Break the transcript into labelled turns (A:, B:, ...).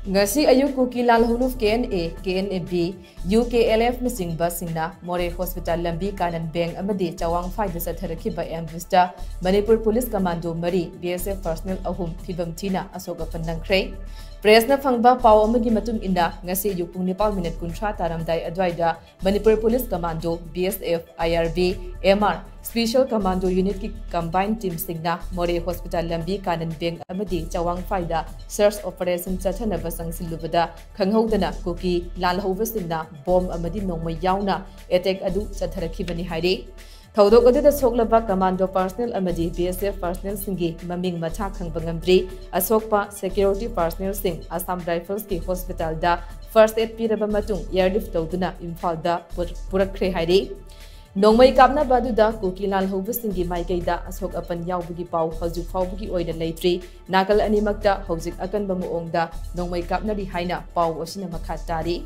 A: ngasi ayuk ku ki lal hunuf KNA KNAB UKLF misingba singna more hospital lambi kanan bank amadi chawang fai da satharaki ba Vista Manipur Police Commando mari BSF personnel ahum phibam thina asoka pandang khre khrei प्रेसना फंगबा पाव अमगी मतुम इंदा ngasi yu pung nipal minute kuntra taramdai adwaida manipur police commando bsf irb mr special commando unit ki combined team singna more hospital lambi kanan beng amadi chawang faida search operation chathana basang silubada khanghodana kuki lal hova singna bomb amadi nongma yauna attack adu chatharakibani haire ꯊꯧꯗꯣꯛ ꯑꯗꯨꯗ ꯁꯣꯛꯂꯕ commando personal ꯑꯃꯗꯤ B S F ꯄꯥꯔꯁꯅꯦꯜꯁꯤꯡꯒꯤ ꯃꯃꯤꯡ ꯃꯊꯥ ꯈꯪꯕ ꯉꯝꯗ꯭ꯔꯤ ꯑꯁꯣꯛꯄ security ꯄꯥꯔꯁꯅꯦꯜꯁꯤꯡ Assam ꯔꯥꯏꯐꯜꯁꯀꯤ ꯍꯣꯁꯄꯤꯇꯥꯜꯗ first aid ꯄꯤꯔꯕ ꯃꯇꯨꯡ ꯏꯌꯔꯂꯤꯐ ꯇꯧꯗꯨꯅ नोंमई कापना बादुदा कोकीलाल होबसिंगी माइकैदा अशोक अपन यावबुगी पाउ हजु फाउबुगी ओइदा लेट्री नागल अनिमक्ता हौजिक अकनबा मुओंगदा नोंमई कापनारी हाइना पाउ ओसिना मखा तारी